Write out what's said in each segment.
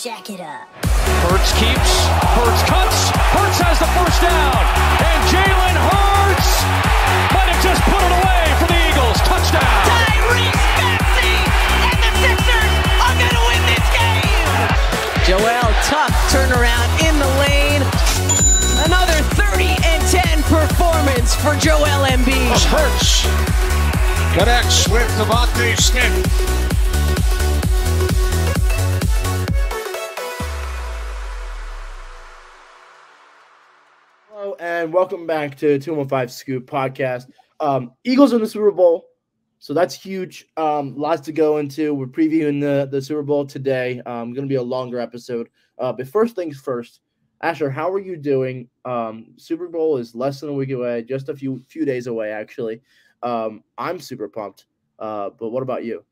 jack it up. Hurts keeps, Hurts cuts, Hurts has the first down, and Jalen Hurts might have just put it away for the Eagles. Touchdown. Tyrese Maxey and the Sixers are going to win this game. Joel, tough turnaround in the lane. Another 30 and 10 performance for Joel Embiid. Hurts connects with DeVonta Smith. And welcome back to 215 Scoop Podcast. Um, Eagles in the Super Bowl, so that's huge. Um, lots to go into. We're previewing the, the Super Bowl today. Um, going to be a longer episode. Uh, but first things first, Asher, how are you doing? Um, Super Bowl is less than a week away, just a few few days away actually. Um, I'm super pumped. Uh, but what about you?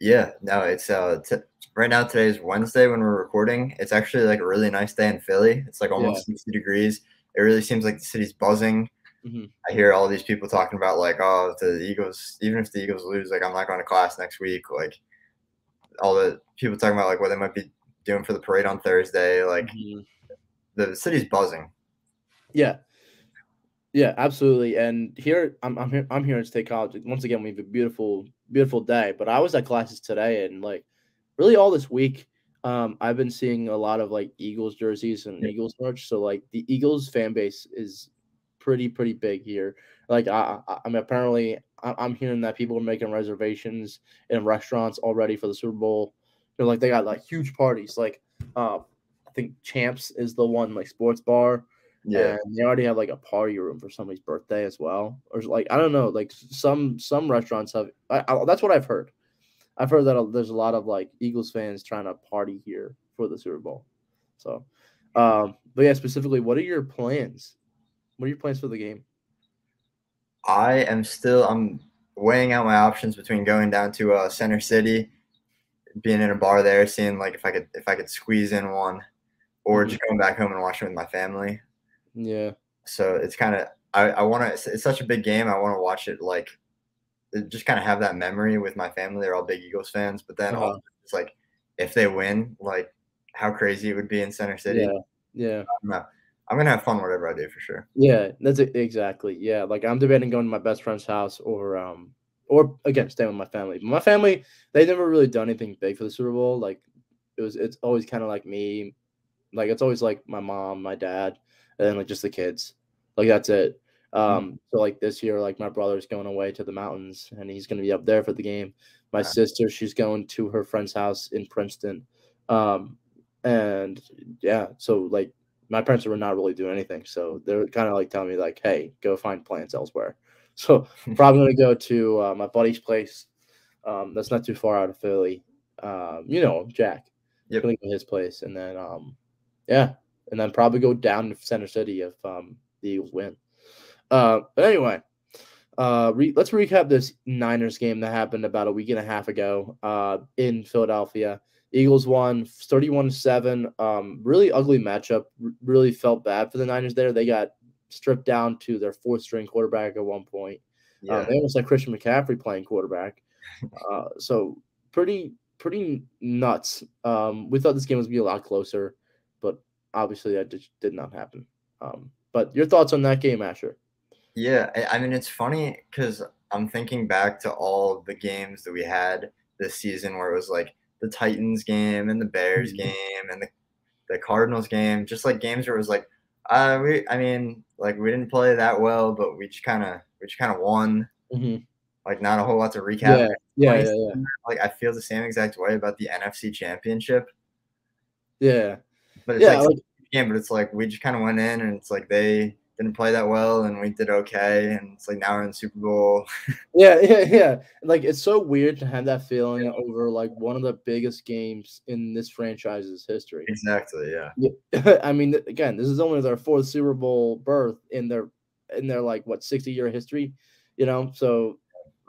Yeah, no, it's uh t- right now today is Wednesday when we're recording. It's actually like a really nice day in Philly. It's like almost 60 degrees. It really seems like the city's buzzing. Mhm. I hear all these people talking about like, oh, the Eagles, even if the Eagles lose, like I'm not going to class next week. Like all the people talking about like what they might be doing for the parade on Thursday. Like Mhm. the city's buzzing. Yeah. Yeah, absolutely. And here I'm I'm here I'm here in State College. Once again, we have a beautiful, beautiful day. But I was at classes today and like really all this week, um, I've been seeing a lot of like Eagles jerseys and Yeah. Eagles merch. So like the Eagles fan base is pretty, pretty big here. Like I I, mean apparently I'm hearing that people are making reservations in restaurants already for the Super Bowl. Know, like they got like huge parties. Like uh I think Champs is the one like sports bar. Yeah. And they already have like a party room for somebody's birthday as well, or like I don't know, like some some restaurants have. I, I, that's what I've heard. I've heard that there's a lot of like Eagles fans trying to party here for the Super Bowl. So, um, but yeah, specifically, what are your plans? What are your plans for the game? I am still I'm weighing out my options between going down to uh, Center City, being in a bar there, seeing like if I could if I could squeeze in one, or Mhm. just going back home and watching with my family. Yeah, So it's kind of I, I want to. It's, such a big game. I want to watch it like just kind of have that memory with my family. They're all big Eagles fans, but then Uh-huh. it's like if they win, like how crazy it would be in Center City. yeah, yeah, I'm, I'm gonna have fun whatever I do for sure. yeah. That's it exactly. Yeah, like I'm debating going to my best friend's house or um or again staying with my family. My family they've never really done anything big for the Super Bowl. Like it was it's always kind of like me, like it's always like my mom, my dad, and then like just the kids. Like that's it. Um, so like this year, like my brother's going away to the mountains and he's gonna be up there for the game. My sister, she's going to her friend's house in Princeton. Um, and yeah, so like my parents were not really doing anything. So they're kind of like telling me like, hey, go find plants elsewhere. So probably gonna go to uh, my buddy's place. Um, that's not too far out of Philly. Um, you know, Jack. Yep. Gonna go his place, and then um, yeah, and then probably go down to Center City if um the Eagles win. Uh, but anyway, uh, re- let's recap this Niners game that happened about a week and a half ago. Uh, in Philadelphia, Eagles won 31-7. Um, really ugly matchup. R- really felt bad for the Niners there. They got stripped down to their fourth string quarterback at one point. Yeah. Uh, they almost had Christian McCaffrey playing quarterback. Uh, so pretty pretty nuts. Um, we thought this game was gonna be a lot closer, but obviously that just did not happen. Um, but your thoughts on that game, Asher? Yeah, I I mean it's funny because I'm thinking back to all the games that we had this season where it was like the Titans game and the Bears Mhm. game and the, the Cardinals game, just like games where it was like, uh, we I mean like we didn't play that well, but we just kind of we just kind of won. Mhm. Like not a whole lot to recap. Yeah, yeah, yeah, yeah, Like I feel the same exact way about the NFC Championship, yeah. but it's Yeah, like, like- yeah, but it's like we just kind of went in and it's like they didn't play that well and we did okay and it's like now we're in the Super Bowl. Yeah, yeah, yeah. Like it's so weird to have that feeling over like one of the biggest games in this franchise's history. exactly. Yeah. Yeah, I mean, again, this is only their fourth Super Bowl berth in their in their like what sixty year history, you know. So,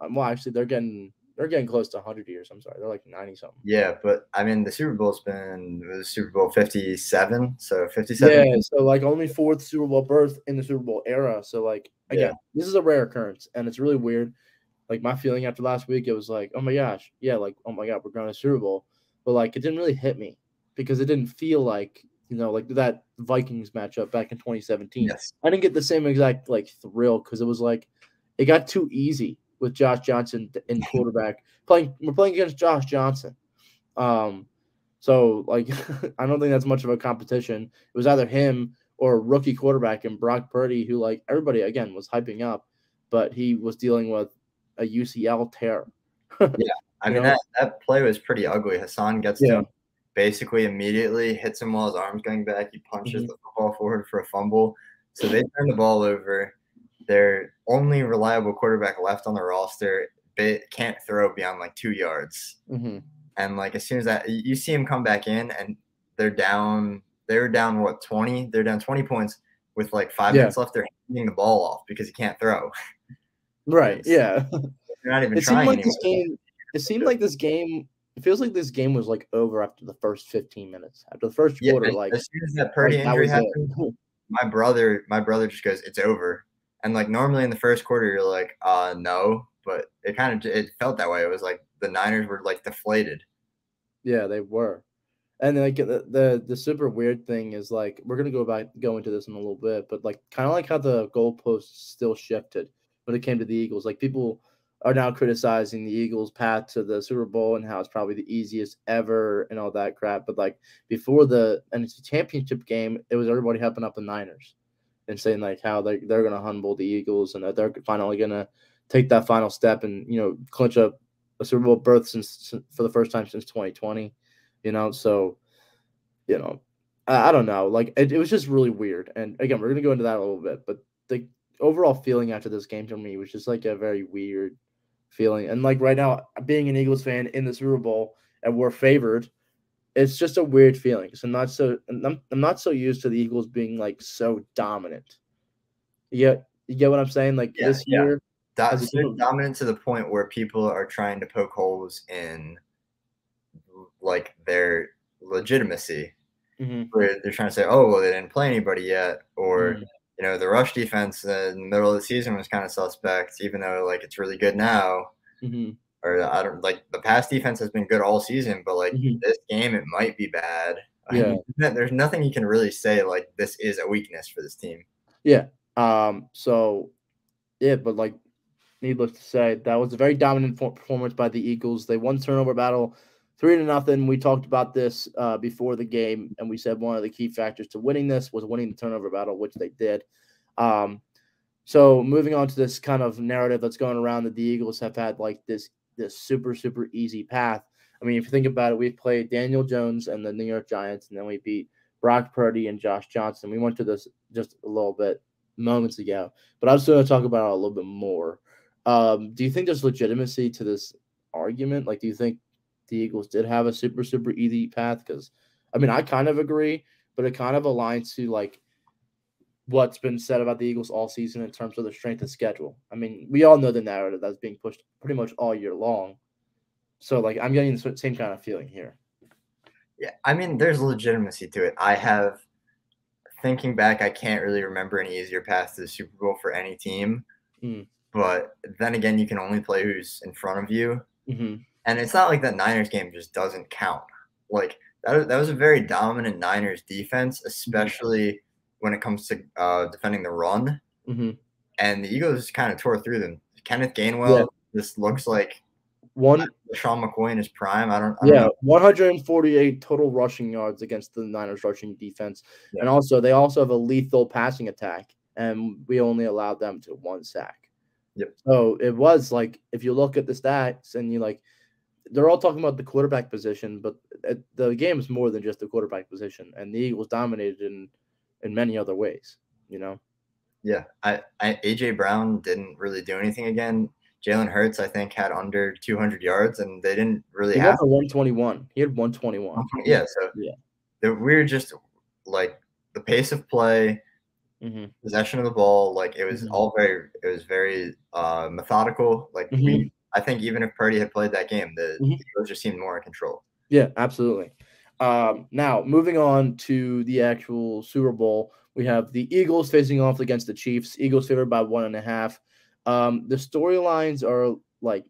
um, well, actually, they're getting they're getting close to hundred years. I'm sorry, they're like ninety something. Yeah, but I mean, the Super Bowl's been the Super Bowl fifty seven, so fifty seven. Yeah, so like only fourth Super Bowl berth in the Super Bowl era. So like again, this is a rare occurrence, and it's really weird. Like my feeling after last week, it was like, oh my gosh, yeah, like oh my god, we're going to Super Bowl, but like it didn't really hit me. because it didn't feel like you know like that Vikings matchup back in 2017. Yes. I didn't get the same exact like thrill because it was like it got too easy with Josh Johnson in quarterback playing. We're playing against Josh Johnson. Um, so like I don't think that's much of a competition. It was either him or a rookie quarterback and Brock Purdy, who like everybody again was hyping up, but he was dealing with a UCL tear. yeah, I mean that, that play was pretty ugly. Haason gets Yeah. him basically immediately, hits him while his arm's going back. He punches Mhm. the football forward for a fumble. So they turn the ball over. Their only reliable quarterback left on the roster they can't throw beyond like two yards. Mhm. And like as soon as that you see him come back in and they're down, they're down what, 20? They're down 20 points with like five Yeah. minutes left. They're handing the ball off because he can't throw. Right. Yeah. They're not even it seemed like anymore. this game. It seemed like this game. It feels like this game was like over after the first 15 minutes. After the first Yeah, quarter, as, like, as soon as that Purdy like, injury happened, it. my brother, my brother just goes, "It's over." And like normally in the first quarter, you're like, "Uh, no," but it kind of it felt that way. It was like the Niners were like deflated. Yeah, they were. And like the, the the super weird thing is like we're gonna go back go into this in a little bit, but like kind of like how the goalposts still shifted when it came to the Eagles. Like people are now criticizing the Eagles' path to the Super Bowl and how it's probably the easiest ever and all that crap. But like before the NFC Championship game, it was everybody hyping up the Niners and saying like how they they're gonna humble the Eagles and that they're finally gonna take that final step and you know clinch up a Super Bowl berth since for the first time since 2020 you know? So you know i, I don't know like it, it was just really weird. And again we're gonna go into that a little bit but the overall feeling after this game to me was just like a very weird feeling. And like right now being an eagles fan in the super bowl and we're favored it's just a weird feeling so i'm not so i'm, I'm not so used to the eagles being like so dominant you get you get what i'm saying like Yeah, this yeah. year Do- As a so dominant to the point where people are trying to poke holes in like their legitimacy. Mhm. Where they're trying to say, "Oh, well, they didn't play anybody yet," or Mhm. you know, the rush defense in the middle of the season was kind of suspect, even though like it's really good now. Mhm. Or I don't like the pass defense has been good all season, but like Mhm. this game it might be bad. I Yeah. mean, there's nothing you can really say like this is a weakness for this team. Yeah. Um. So, yeah, but like, needless to say, that was a very dominant fo- performance by the Eagles. They won turnover battle, three to nothing. We talked about this uh, before the game, and we said one of the key factors to winning this was winning the turnover battle, which they did. Um. So moving on to this kind of narrative that's going around that the Eagles have had like this this super super easy path. I mean, if you think about it, we've played Daniel Jones and the New York Giants, and then we beat Brock Purdy and Josh Johnson. We went to this just a little bit moments ago, but I'm still going to talk about it a little bit more. Um, do you think there's legitimacy to this argument? Like, do you think the Eagles did have a super super easy path? Because I mean, I kind of agree, but it kind of aligns to like what's been said about the Eagles all season in terms of their strength of schedule. I mean, we all know the narrative that's being pushed pretty much all year long. So, like, I'm getting the same kind of feeling here. Yeah, I mean, there's legitimacy to it. I have thinking back, I can't really remember an easier path to the Super Bowl for any team. Mm. But then again, you can only play who's in front of you, hmm and it's not like that Niners game just doesn't count. Like that, that was a very dominant Niners defense, especially when it comes to uh, defending the run. hmm and the Eagles kind of tore through them. Kenneth Gainwell just looks like One, Sean McCoy in his prime. I don't, I don't yeah, know. 148 total rushing yards against the Niners rushing defense, Yeah. and also they also have a lethal passing attack, and we only allowed them to one sack. Yep. So it was like if you look at the stats and you like, they're all talking about the quarterback position, but it, the game is more than just the quarterback position, and the Eagles dominated in in many other ways. You know. Yeah, I, I AJ Brown didn't really do anything again. Jalen Hurts, I think, had under 200 yards, and they didn't really He have. got for 121. He had 121. Yeah, so Yeah. we were just like the pace of play, hmm possession of the ball, like it was Mhm. all very, it was very uh, methodical. Like we, I think even if Purdy had played that game, the. Eagles just seemed more in control. Yeah, absolutely. Um, now, moving on to the actual Super Bowl, we have the Eagles facing off against the Chiefs. Eagles favored by one and a half. Um, the storylines are like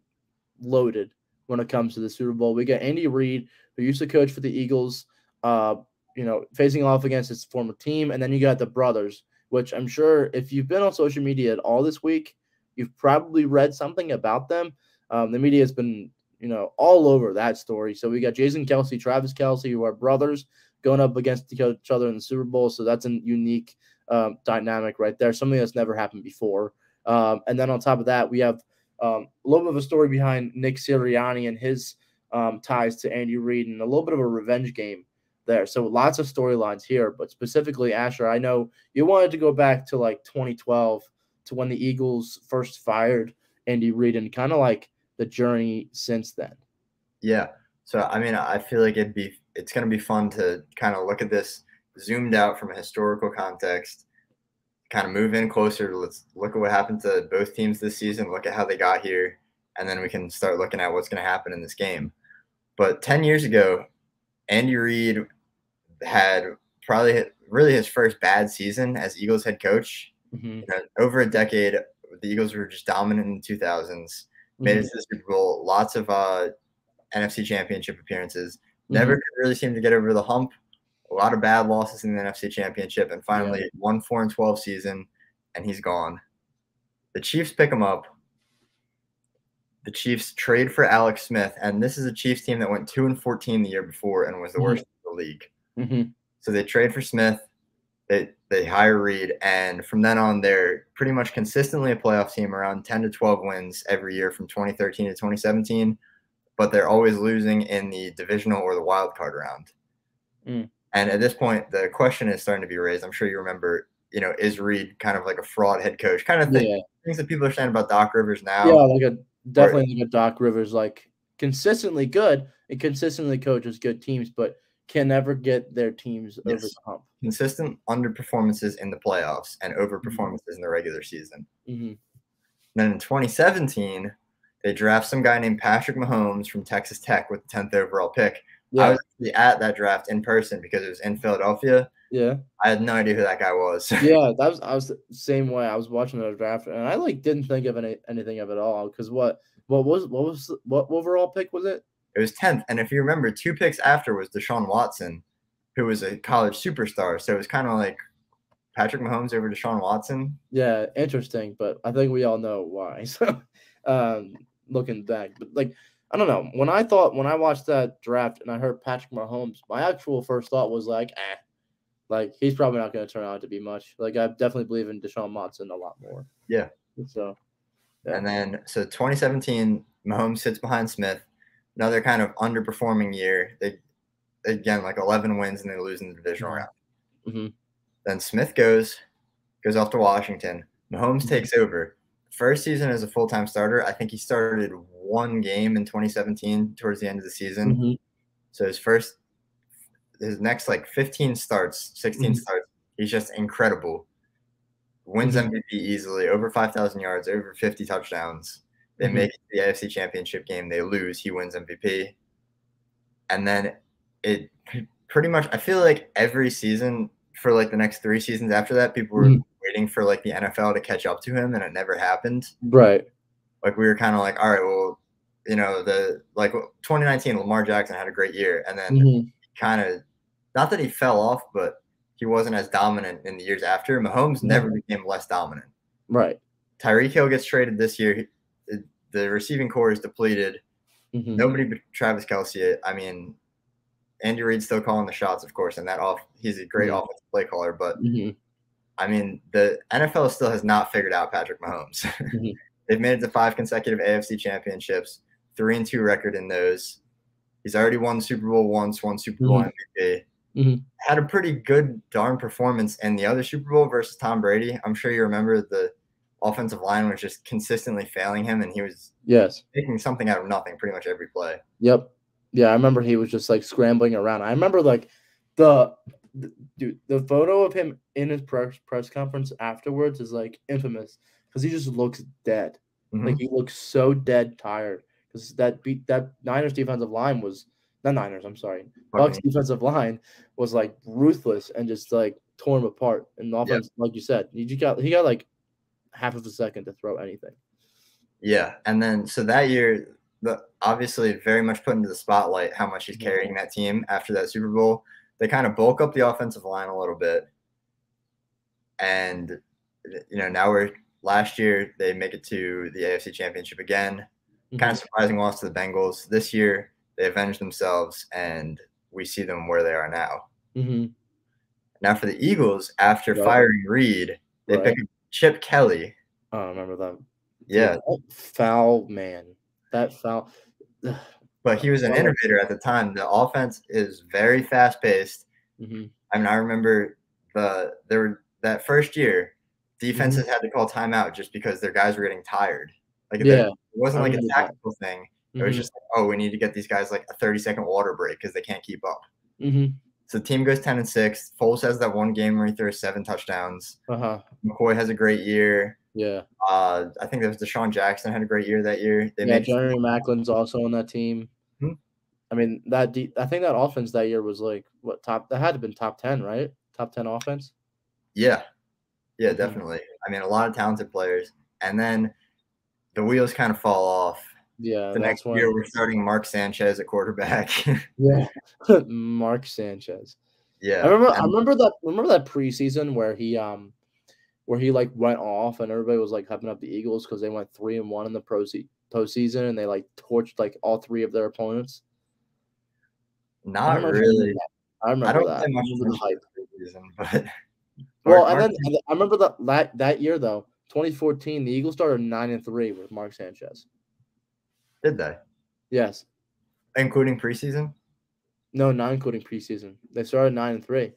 loaded when it comes to the Super Bowl. We got Andy Reid, who used to coach for the Eagles. uh, you know, facing off against his former team, and then you got the brothers, which I'm sure if you've been on social media at all this week, you've probably read something about them. Um, the media has been, you know, all over that story. So we got Jason Kelce, Travis Kelce, who are brothers going up against each other in the Super Bowl. So that's a unique um, dynamic right there, something that's never happened before. Um, and then on top of that, we have um, a little bit of a story behind Nick Sirianni and his um, ties to Andy Reid and a little bit of a revenge game there. So lots of storylines here, but specifically Asher, I know you wanted to go back to like 2012 to when the Eagles first fired Andy Reid and kind of like the journey since then. Yeah. So I mean, I feel like it'd be it's going to be fun to kind of look at this zoomed out from a historical context, kind of move in closer. Let's look at what happened to both teams this season, look at how they got here, and then we can start looking at what's going to happen in this game. But 10 years ago, Andy Reid had probably really his first bad season as Eagles head coach. Mm-hmm. You know, over a decade, the Eagles were just dominant in the 2000s, mm-hmm. made it to the Super Bowl, lots of uh, NFC championship appearances, mm-hmm. never could really seem to get over the hump a lot of bad losses in the NFC Championship, and finally yeah. one four and twelve season, and he's gone. The Chiefs pick him up. The Chiefs trade for Alex Smith, and this is a Chiefs team that went two and fourteen the year before and was the mm-hmm. worst in the league. Mm-hmm. So they trade for Smith. They they hire Reid, and from then on, they're pretty much consistently a playoff team, around ten to twelve wins every year from 2013 to 2017. But they're always losing in the divisional or the wild card round. Mm. And at this point, the question is starting to be raised. I'm sure you remember, you know, is Reid kind of like a fraud head coach? Kind of thing, yeah. things that people are saying about Doc Rivers now. Yeah, like a definitely like a Doc Rivers, like consistently good and consistently coaches good teams, but can never get their teams yes. over the hump. Consistent underperformances in the playoffs and overperformances mm-hmm. in the regular season. Mm-hmm. Then in 2017, they draft some guy named Patrick Mahomes from Texas Tech with the 10th overall pick yeah. I was at that draft in person because it was in Philadelphia. Yeah. I had no idea who that guy was. yeah, that was I was the same way. I was watching the draft and I like didn't think of any anything of it all because what what was what was what overall pick was it? It was tenth, and if you remember, two picks after was Deshaun Watson, who was a college superstar. So it was kind of like Patrick Mahomes over to Deshaun Watson. Yeah, interesting, but I think we all know why. So, um, looking back, but like I don't know. When I thought when I watched that draft and I heard Patrick Mahomes, my actual first thought was like, eh, like he's probably not going to turn out to be much. Like I definitely believe in Deshaun Watson a lot more. Yeah. So. Yeah. And then so 2017, Mahomes sits behind Smith. Another kind of underperforming year. They again like 11 wins and they lose in the divisional round. Mm-hmm. Then Smith goes goes off to Washington. Mahomes mm-hmm. takes over. First season as a full time starter, I think he started one game in 2017 towards the end of the season. Mm-hmm. So his first, his next like 15 starts, 16 mm-hmm. starts, he's just incredible. Wins mm-hmm. MVP easily, over 5,000 yards, over 50 touchdowns. They mm-hmm. make the AFC Championship game. They lose. He wins MVP. And then it pretty much, I feel like every season for like the next three seasons after that, people were mm-hmm. waiting for like the NFL to catch up to him, and it never happened. Right. Like we were kind of like, all right, well, you know, the like 2019, Lamar Jackson had a great year, and then mm-hmm. kind of not that he fell off, but he wasn't as dominant in the years after. Mahomes mm-hmm. never became less dominant. Right. Tyreek Hill gets traded this year. The receiving corps is depleted. Mm-hmm. Nobody but Travis Kelce. I mean, Andy Reid's still calling the shots, of course, and that off he's a great mm-hmm. offensive play caller. But mm-hmm. I mean, the NFL still has not figured out Patrick Mahomes. Mm-hmm. They've made it to five consecutive AFC championships three and two record in those. He's already won Super Bowl once, won Super Bowl mm-hmm. MVP. Mm-hmm. Had a pretty good darn performance in the other Super Bowl versus Tom Brady. I'm sure you remember the offensive line was just consistently failing him, and he was yes making something out of nothing pretty much every play. Yep. Yeah, I remember he was just like scrambling around. I remember like the, the dude the photo of him in his press press conference afterwards is like infamous because he just looks dead. Mm-hmm. Like he looks so dead tired because that beat that Niners defensive line was not Niners. I'm sorry, Bucs defensive line was like ruthless and just like tore him apart. And the offense, yep. like you said, he just got he got like half of a second to throw anything. Yeah, and then so that year, the obviously very much put into the spotlight how much he's mm-hmm. carrying that team after that Super Bowl. they kind of bulk up the offensive line a little bit, and you know now we're last year they make it to the AFC Championship again. Kind of surprising loss to the Bengals. This year they avenged themselves, and we see them where they are now. Mm-hmm. Now for the Eagles, after Right. firing Reid, they Right. pick up Chip Kelly. I remember that. Yeah, Dude, foul man. That foul. but he was an innovator at the time. The offense is very fast paced. hmm I mean, I remember the there were that first year, defenses had to call timeout just because their guys were getting tired. Like Yeah, it wasn't like a remember that. tactical thing. It was just like, oh, we need to get these guys like a 30 second water break because they can't keep up. hmm So the team goes 10 and 6. Foles has that one game where he throws seven touchdowns. Uh huh. McCoy has a great year. Yeah. Uh, I think there was DeSean Jackson had a great year that year. They yeah. made Jeremy Maclin's also on that team. Hmm. I mean that. De- I think that offense that year was like what top? That had to have been top ten, right? Top ten offense. Yeah. Yeah, Mhm. definitely. I mean, a lot of talented players. And then the wheels kind of fall off. Yeah. The next when. year, we're starting Mark Sanchez at quarterback. Yeah. Mark Sanchez. yeah. I remember. I remember that. Remember that preseason where he um, where he like went off and everybody was like hyping up the Eagles because they went three and one in the pro se- postseason and they like torched like all three of their opponents. I not remember really. I remember I don't that. play I remember the hype. reason, but Well, Mark- and then Mark- I remember that that that year though, 2014, the Eagles started nine and three with Mark Sanchez. did they, Yes, including preseason? no, not including preseason. They started nine and three.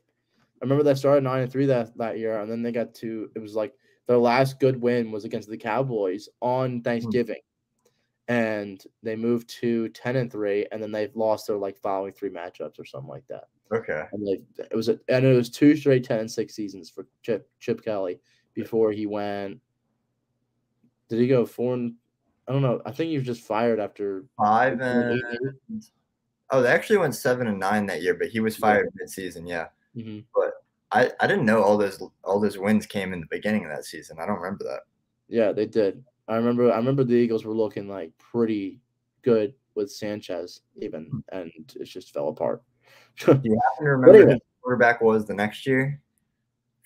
I remember they started nine and three that that year, and then they got to it was like their last good win was against the Cowboys on Thanksgiving, and they moved to ten and three, and then they've lost their like following three matchups or something like that. Okay. And like it was a, and it was two straight ten and six seasons for Chip Chip Kelly before he went. Did he go four and? I don't know. I think he was just fired after. Five and oh, they actually went seven and nine that year, but he was Yeah. fired mid-season. Yeah, Mhm. I, I didn't know all those all those wins came in the beginning of that season. I don't remember that. Yeah, they did. I remember. I remember the Eagles were looking like pretty good with Sanchez, even, and it just fell apart. Do you happen to remember anyway. who the quarterback was the next year?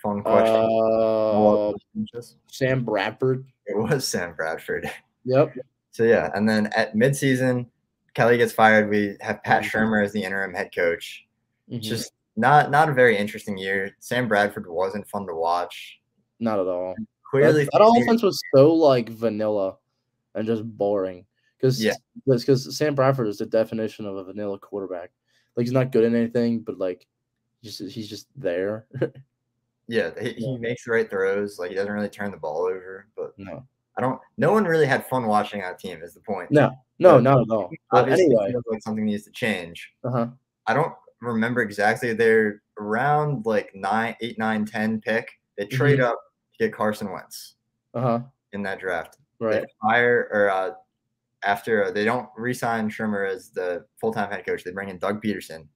Fun question. Uh, Sam Bradford. It was Sam Bradford. Yep. So yeah, and then at midseason, Kelly gets fired. We have Pat Mhm. Shurmur as the interim head coach. Mhm. Just not not a very interesting year. Sam Bradford wasn't fun to watch. not at all. Clearly, that, that offense was so like vanilla and just boring. Because Yeah. because Sam Bradford is the definition of a vanilla quarterback. Like he's not good at anything, but like just he's just there. yeah, he, he makes the right throws. Like he doesn't really turn the ball over. But no, I don't. No one really had fun watching that team. Is the point? no, no, But not at all. Obviously, anyway, feels like something needs to change. uh huh. I don't remember exactly. They're around like nine, eight, nine, ten pick. They Mm-hmm. trade up to get Carson Wentz Uh huh. in that draft. Right. They hire or uh, after uh, they don't re-sign Trimmer as the full-time head coach, they bring in Doug Pederson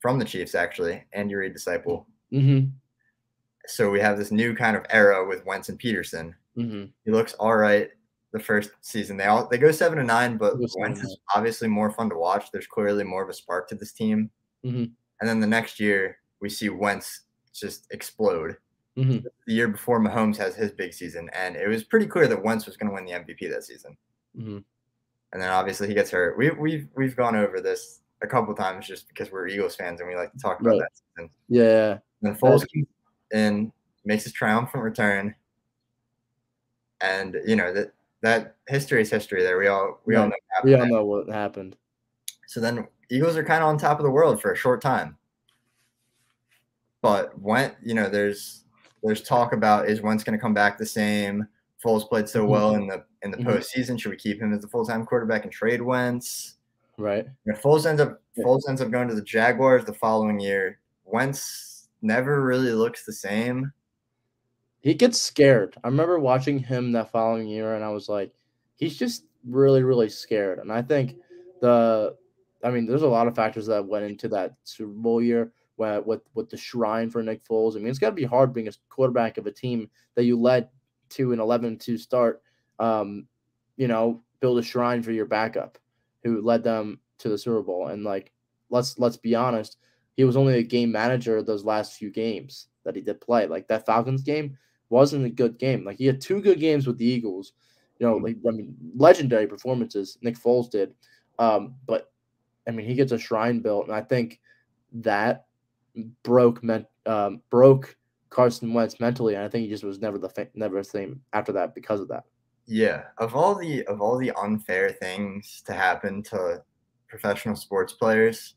from the Chiefs, actually, and Reid disciple. Mm-hmm. So we have this new kind of era with Wentz and Pederson. Mm-hmm. He looks all right the first season. They all they go seven and nine, but They go seven Wentz is obviously more fun to watch. There's clearly more of a spark to this team. Mhm. And then the next year we see Wentz just explode. Mm-hmm. The year before Mahomes has his big season, and it was pretty clear that Wentz was going to win the MVP that season. Mm-hmm. And then obviously he gets hurt. We we've we've gone over this a couple times just because we're Eagles fans and we like to talk about Right. that season. Yeah. And then Foles comes in, makes his triumphant return, and you know that that history is history. There, we all we all Right. know. what We all happened know what happened. So then Eagles are kind of on top of the world for a short time. But when you know, there's there's talk about is Wentz going to come back the same? Foles played so well in the in the Mhm. postseason. Should we keep him as the full time quarterback and trade Wentz? Right. If Foles ends up Yeah. Foles ends up going to the Jaguars the following year, Wentz never really looks the same. He gets scared. I remember watching him that following year, and I was like, he's just really, really scared. And I think the, I mean, there's a lot of factors that went into that Super Bowl year where, with with the shrine for Nick Foles. I mean, it's got to be hard being a quarterback of a team that you led to an 11-2 start. Um, you know, build a shrine for your backup, who led them to the Super Bowl. And like, let's let's be honest, he was only a game manager those last few games that he did play. Like that Falcons game wasn't a good game. Like he had two good games with the Eagles. You know, like I mean, legendary performances. Nick Foles did, um, but I mean, he gets a shrine built, and I think that broke meant um, broke Carson Wentz mentally, and I think he just was never the fa- never the same after that because of that. Yeah, of all the of all the unfair things to happen to professional sports players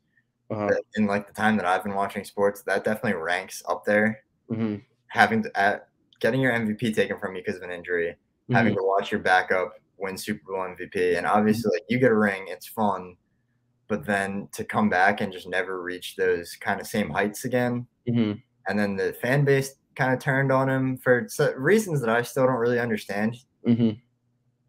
Uh-huh. in like the time that I've been watching sports, that definitely ranks up there. hmm Having to at, getting your MVP taken from you because of an injury, having Mm-hmm. to watch your backup win Super Bowl MVP, and obviously like you get a ring, it's fun, but then to come back and just never reach those kind of same heights again, hmm and then the fan base kind of turned on him for reasons that I still don't really understand. hmm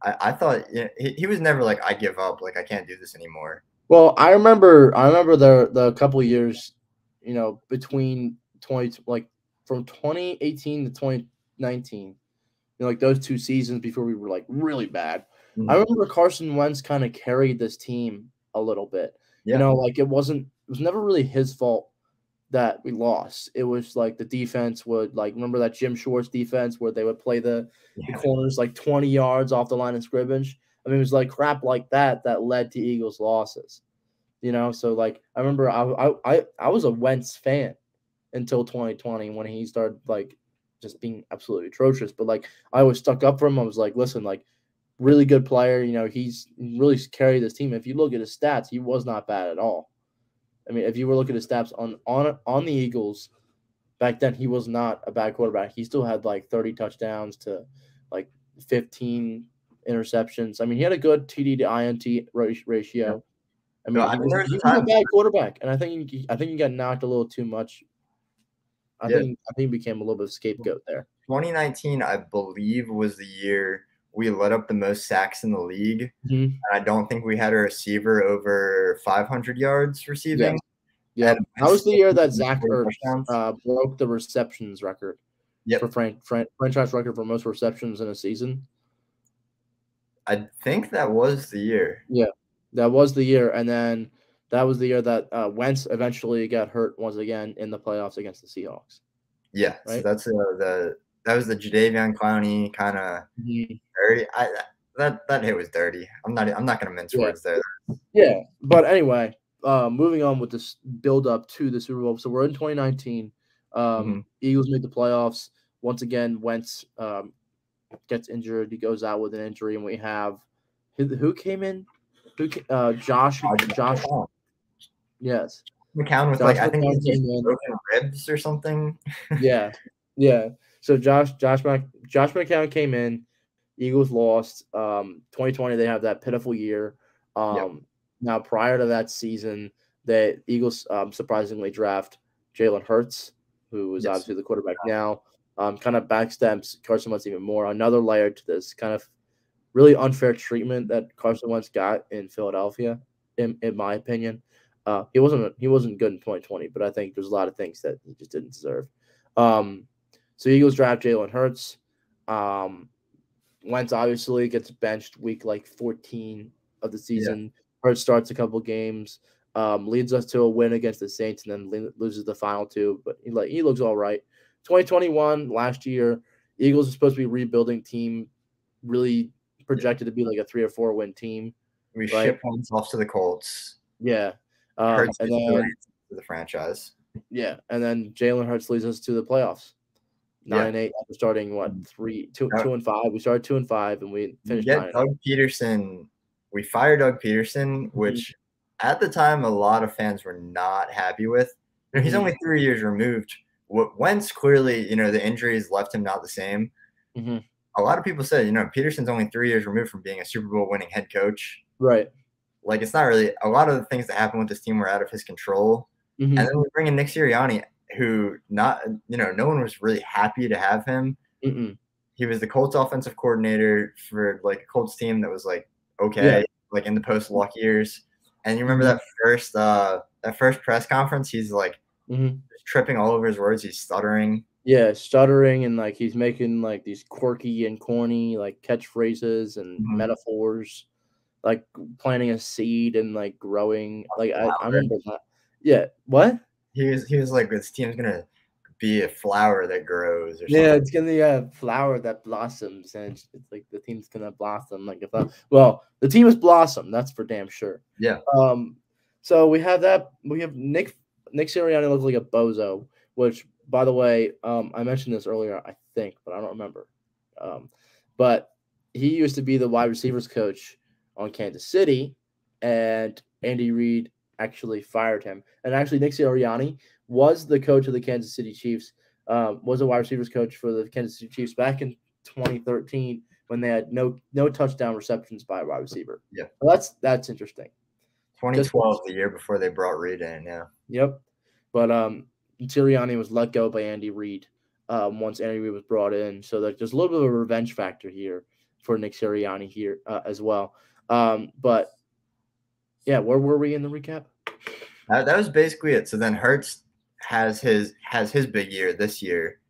I, I thought you know, he, he was never like I give up, like I can't do this anymore. Well, I remember I remember the the couple of years, you know, between twenty like from twenty eighteen to twenty nineteen, you know, like those two seasons before we were like really bad. I Mhm. remember Carson Wentz kind of carried this team a little bit. Yeah. You know, like it wasn't it was never really his fault that we lost. It was like the defense would like remember that Jim Schwartz defense where they would play the, the corners like 20 yards off the line of scrimmage. I mean, it was like crap like that that led to Eagles losses. You know, so like I remember I I I, I was a Wentz fan until 2020 when he started like just being absolutely atrocious. But like I was stuck up for him. I was like, listen, like really good player. You know, he's really carried this team. If you look at his stats, he was not bad at all. I mean, if you were looking at his stats on on on the Eagles back then, he was not a bad quarterback. He still had like 30 touchdowns to like 15 interceptions. I mean, he had a good TD to INT ra- ratio. I mean, No, I he mean, was, a he was a bad quarterback, and I think he, I think he got knocked a little too much. I Yeah. think I think he became a little bit of a scapegoat there. 2019, I believe, was the year we let up the most sacks in the league. Mhm. And I don't think we had a receiver over 500 yards receiving. Yeah, And that was the year that Zach Ertz uh, broke the receptions record Yep. for fran- fran- franchise record for most receptions in a season. I think that was the year. Yeah, that was the year, and then that was the year that uh, Wentz eventually got hurt once again in the playoffs against the Seahawks. Yeah. So that's uh, the that was the Jadeveon Clowney kind of dirty. I that that hit was dirty. I'm not I'm not gonna mince Yeah. words there. Yeah, but anyway, uh, moving on with this build up to the Super Bowl. So we're in 2019. Um, Mhm. Eagles make the playoffs once again. Wentz um, gets injured. He goes out with an injury, and we have who, who came in? Who? Uh, Josh. Josh. Yes. McCown with Josh like I think he's broken ribs or something. Yeah. Yeah. So Josh. Josh. Mc, Josh McCown came in. Eagles lost. Um, 2020. They have that pitiful year. Um, now prior to that season, the Eagles um, surprisingly draft Jalen Hurts, who is Yes. obviously the quarterback now. Um, kind of backstamps Carson Wentz even more. Another layer to this kind of really unfair treatment that Carson Wentz got in Philadelphia, in, in my opinion. Uh, he wasn't he wasn't good in 2020, but I think there's a lot of things that he just didn't deserve. Um, so Eagles draft Jalen Hurts. Um, Wentz obviously gets benched week like 14 of the season. Hurts starts a couple games, um, leads us to a win against the Saints, and then lo- loses the final two. But he like he looks all right. 2021 last year, Eagles are supposed to be a rebuilding team, really projected to be like a three or four win team. We Right. ship Wentz off to the Colts. Yeah, um, and then to the franchise. yeah, and then Jalen Hurts leads us to the playoffs. Nine Yeah. and eight after starting what three, two, Uh, two and five. We started two and five, and we finished and Doug Pederson. We fired Doug Pederson, Mm-hmm. which at the time a lot of fans were not happy with. You know, he's Mhm. only three years removed. What Wentz clearly, you know, the injuries left him not the same. Mhm. A lot of people said, you know, Pederson's only three years removed from being a Super Bowl winning head coach. Right. Like it's not really a lot of the things that happened with this team were out of his control. Mhm. And then we bring in Nick Sirianni, who not you know, no one was really happy to have him. Mm-mm. he was the Colts offensive coordinator for like a Colts team that was like okay, like in the post luck years. And you remember Mhm. that first uh that first press conference, he's like Mhm. tripping all over his words, he's stuttering. Yeah, stuttering and like he's making like these quirky and corny like catchphrases and Mhm. metaphors, like planting a seed and like growing. Like I, I remember that. Yeah. What? he was he was like this team's gonna be a flower that grows or something. Yeah, it's gonna be a flower that blossoms, and it's, it's like the team's gonna blossom. Like if I, well, the team has blossomed. That's for damn sure. Yeah. Um. So we have that. We have Nick Nick Sirianni looks like a bozo. Which, by the way, um, I mentioned this earlier, I think, but I don't remember. Um, but he used to be the wide receivers coach on Kansas City, and Andy Reid actually fired him. And actually, Nick Sirianni was the coach of the Kansas City Chiefs, um, was a wide receivers coach for the Kansas City Chiefs back in 2013 when they had no no touchdown receptions by a wide receiver. Yeah, so that's that's interesting. 2012, the year before they brought Reid in. Yeah. Yep, but um, Sirianni was let go by Andy Reid um, once Andy Reid was brought in, so that there's a little bit of a revenge factor here for Nick Sirianni here uh, as well. Um, but yeah, where were we in the recap? Uh, that was basically it. So then Hurts has his has his big year this year.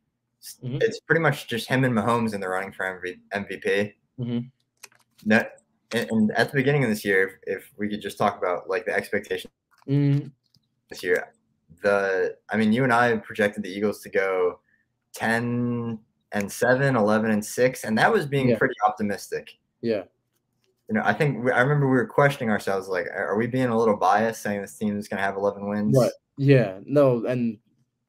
Mm-hmm. It's pretty much just him and Mahomes in the running for MV, MVP. Mm-hmm. No, and, and, at the beginning of this year, if, if, we could just talk about like the expectation mm-hmm. this year, the I mean, you and I projected the Eagles to go 10 and 7, 11 and 6, and that was being yeah. pretty optimistic. Yeah. You know, I think we, I remember we were questioning ourselves like, are we being a little biased saying this team is going to have 11 wins? Right. Yeah. No. And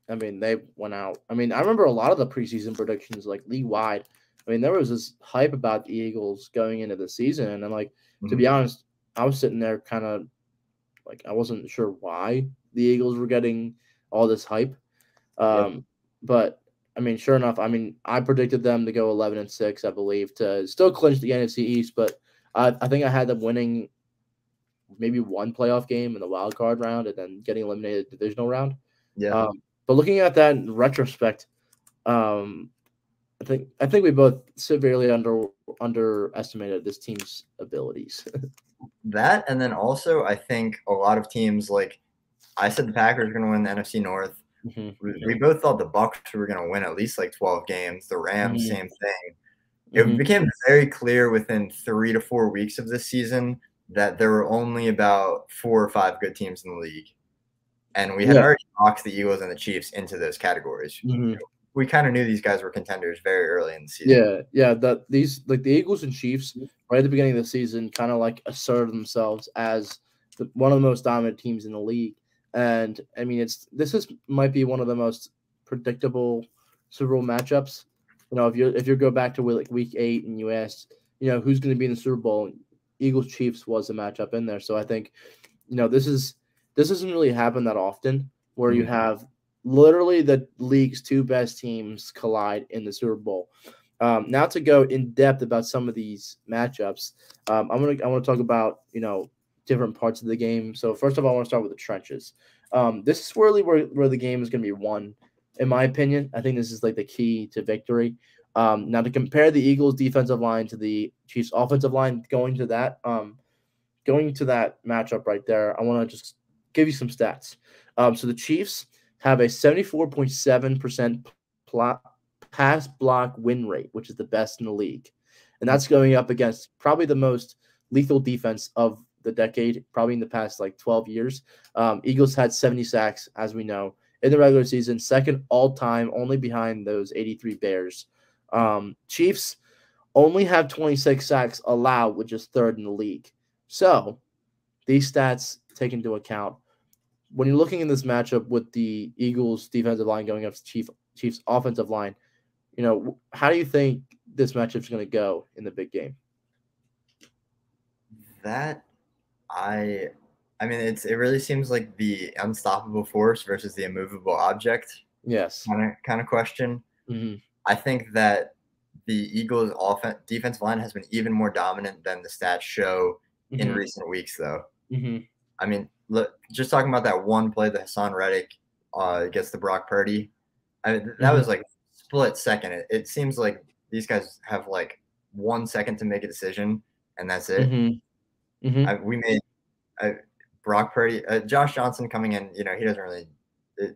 I mean, they went out. I mean, I remember a lot of the preseason predictions, like league wide. I mean, there was this hype about the Eagles going into the season. And like, mm-hmm. to be honest, I was sitting there kind of like, I wasn't sure why the Eagles were getting all this hype. Um, yeah. But I mean, sure enough, I mean, I predicted them to go 11 and 6, I believe, to still clinch the NFC East, but I, I think I had them winning maybe one playoff game in the wild card round and then getting eliminated divisional round. Yeah. Um, but looking at that in retrospect, um, I think I think we both severely under underestimated this team's abilities. that and then also I think a lot of teams like I said the Packers are going to win the NFC North. Mm-hmm. We, we, both thought the Bucs were going to win at least like 12 games. The Rams, mm-hmm. same thing. It Mhm. became very clear within three to four weeks of this season that there were only about four or five good teams in the league. And we had Yeah. already knocked the Eagles and the Chiefs into those categories. Mhm. We kind of knew these guys were contenders very early in the season. Yeah, yeah. That these like the Eagles and Chiefs right at the beginning of the season kind of like asserted themselves as the, one of the most dominant teams in the league. And I mean, it's this is might be one of the most predictable Super Bowl matchups. You know, if you if you go back to like week eight and you ask, you know, who's going to be in the Super Bowl, Eagles Chiefs was a matchup in there. So I think, you know, this is this doesn't really happen that often where you Mhm. have literally the league's two best teams collide in the Super Bowl. Um, now to go in depth about some of these matchups, um, I'm gonna I want to talk about you know different parts of the game. So first of all, I want to start with the trenches. Um, this is really where where the game is going to be won, in my opinion. I think this is like the key to victory. Um, now to compare the Eagles' defensive line to the Chiefs' offensive line, going to that um, going to that matchup right there, I want to just give you some stats. Um, so the Chiefs have a 74.7% pass block win rate, which is the best in the league. And that's going up against probably the most lethal defense of the decade, probably in the past like 12 years. Um, Eagles had 70 sacks, as we know, in the regular season, second all time, only behind those 83 Bears. Um, Chiefs only have 26 sacks allowed, which is third in the league. So these stats take into account when you're looking in this matchup with the Eagles defensive line going up to Chief Chiefs offensive line, you know, how do you think this matchup's going to go in the big game? That I I mean it's it really seems like the unstoppable force versus the immovable object Yes. kind of kind of question. hmm I think that the Eagles offense defensive line has been even more dominant than the stats show in Mhm. recent weeks though. hmm I mean, look, just talking about that one play that Haason Reddick uh, gets the Brock Purdy, I mean, that Mhm. was like split second. It, it seems like these guys have like one second to make a decision, and that's it. hmm hmm I, we made I, Brock Purdy, uh, Josh Johnson coming in. You know, he doesn't really,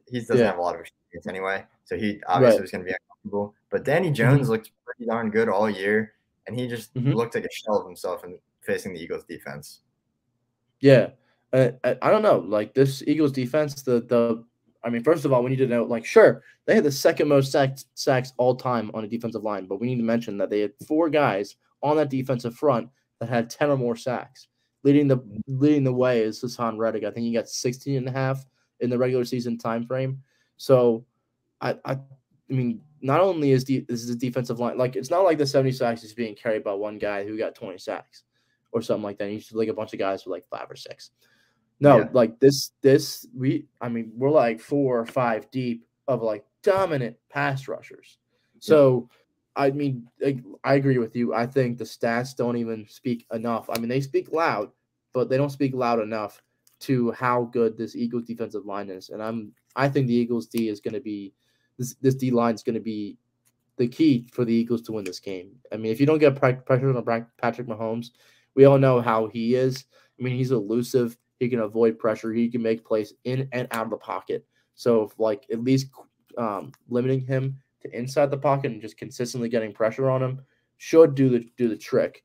he doesn't Yeah. have a lot of experience anyway, so he obviously Right. was going to be uncomfortable. But Danny Jones looked pretty darn good all year, and he just Mhm. looked like a shell of himself in facing the Eagles defense. Yeah. Uh, I, I don't know. Like this Eagles defense, the the I mean, first of all, we need to know like, sure, they had the second most sacks, sacks all time on a defensive line, but we need to mention that they had four guys on that defensive front that had 10 or more sacks. Leading the leading the way is Haason Reddick. I think he got 16 and a half in the regular season time frame. So I I, I mean, not only is the is the defensive line like it's not like the 70 sacks is being carried by one guy who got 20 sacks or something like that. You should like a bunch of guys with like five or six. No, yeah. like this, this we I mean, we're like four or five deep of like dominant pass rushers. So I mean, I, I agree with you. I think the stats don't even speak enough. I mean, they speak loud, but they don't speak loud enough to how good this Eagles defensive line is. And I'm I think the Eagles D is going to be this this D line is going to be the key for the Eagles to win this game. I mean, if you don't get pressure on Patrick Mahomes, we all know how he is. I mean, he's elusive. He can avoid pressure. He can make plays in and out of the pocket. So, like at least um, limiting him to inside the pocket and just consistently getting pressure on him should do the do the trick.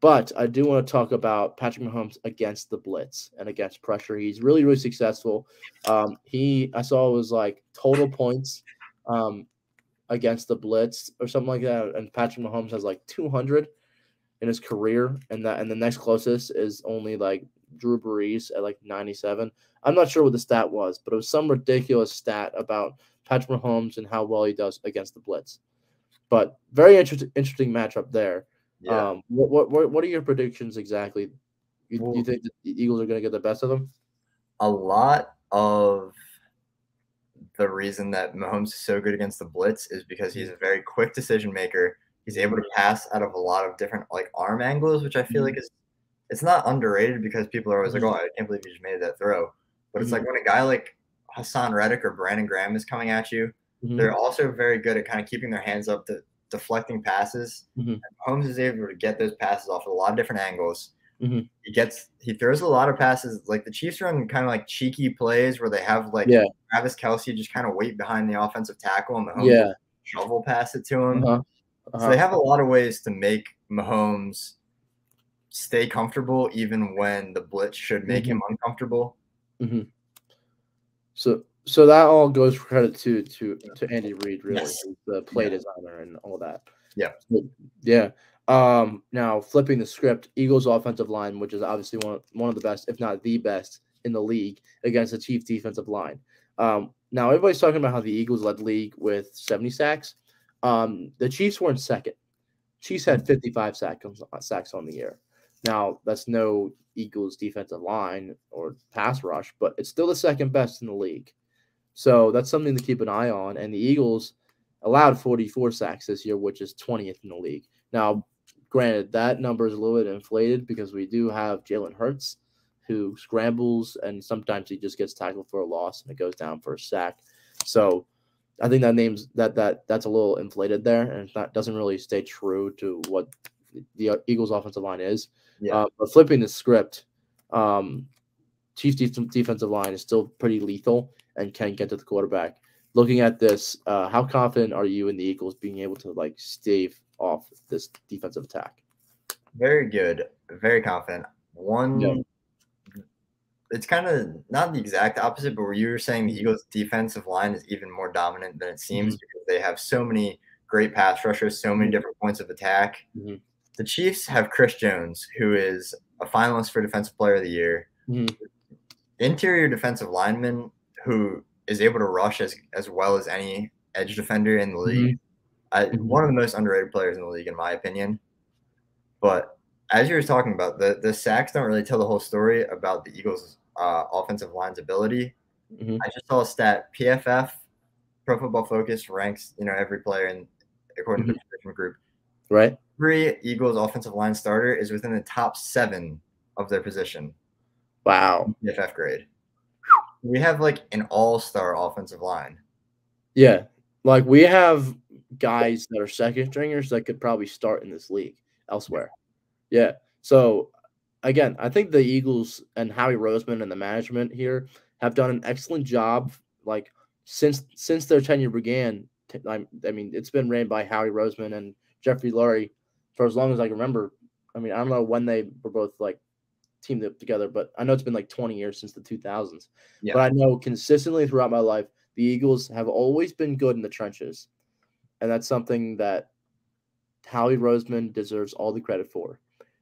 But I do want to talk about Patrick Mahomes against the blitz and against pressure. He's really, really successful. Um, he I saw it was like total points um, against the blitz or something like that. And Patrick Mahomes has like 200 in his career, and that and the next closest is only like Drew Brees at like 97. I'm not sure what the stat was, but it was some ridiculous stat about Patrick Mahomes and how well he does against the blitz. But very interesting interesting matchup there. Yeah. Um, what, what what are your predictions exactly? You, well, you think the Eagles are going to get the best of them? A lot of the reason that Mahomes is so good against the blitz is because he's a very quick decision maker. He's able to pass out of a lot of different like arm angles, which I feel mm-hmm. like is it's not underrated because people are always like, "Oh, I can't believe you just made that throw." But it's mm-hmm. like when a guy like Haason Reddick or Brandon Graham is coming at you, mm-hmm. they're also very good at kind of keeping their hands up, to, deflecting passes. Mm-hmm. Holmes is able to get those passes off at a lot of different angles. Mm-hmm. He gets he throws a lot of passes. Like the Chiefs run kind of like cheeky plays where they have like yeah. Travis Kelce just kind of wait behind the offensive tackle and Mahomes yeah. shovel pass it to him. Uh-huh. Uh-huh. So they have a lot of ways to make Mahomes stay comfortable even when the blitz should make mm-hmm. him uncomfortable. Mm-hmm. So so that all goes credit to to to Andy Reid, really, yes. the play yeah. designer and all that. Yeah, yeah. Um, now flipping the script, Eagles offensive line, which is obviously one of, one of the best, if not the best, in the league against the Chiefs defensive line. Um, now everybody's talking about how the Eagles led league with 70 sacks. Um, the Chiefs were in second. Chiefs had 55 sacks sacks on the year. Now that's no Eagles defensive line or pass rush, but it's still the second best in the league. So that's something to keep an eye on. And the Eagles allowed 44 sacks this year, which is 20th in the league. Now, Granted, that number is a little bit inflated because we do have Jalen Hurts who scrambles and sometimes he just gets tackled for a loss and it goes down for a sack. So I think that names that that that's a little inflated there and that doesn't really stay true to what the Eagles offensive line is. Yeah. Uh, but flipping the script, um, Chiefs defensive line is still pretty lethal and can get to the quarterback. Looking at this, uh, how confident are you in the Eagles being able to like stave off this defensive attack. Very good. Very confident. One, yeah. it's kind of not the exact opposite, but where you were saying the Eagles' defensive line is even more dominant than it seems mm-hmm. because they have so many great pass rushers, so many mm-hmm. different points of attack. Mm-hmm. The Chiefs have Chris Jones, who is a finalist for Defensive Player of the Year. Mm-hmm. Interior defensive lineman who is able to rush as, as well as any edge defender in the league. Mm-hmm. I, mm-hmm. one of the most underrated players in the league, in my opinion. But as you were talking about, the the sacks don't really tell the whole story about the Eagles' uh, offensive line's ability. Mm-hmm. I just saw a stat: PFF, Pro Football Focus ranks you know every player in according mm-hmm. to the position group. Right. Every Eagles offensive line starter is within the top seven of their position. Wow. PFF grade. We have like an all-star offensive line. Yeah, like we have guys that are second stringers that could probably start in this league elsewhere. Yeah. So again, I think the Eagles and Howie Roseman and the management here have done an excellent job. Like since since their tenure began, I mean, it's been ran by Howie Roseman and Jeffrey Lurie for as long as I can remember. I mean, I don't know when they were both like teamed up together, but I know it's been like 20 years since the 2000s. Yeah. But I know consistently throughout my life, the Eagles have always been good in the trenches. And that's something that Howie Roseman deserves all the credit for.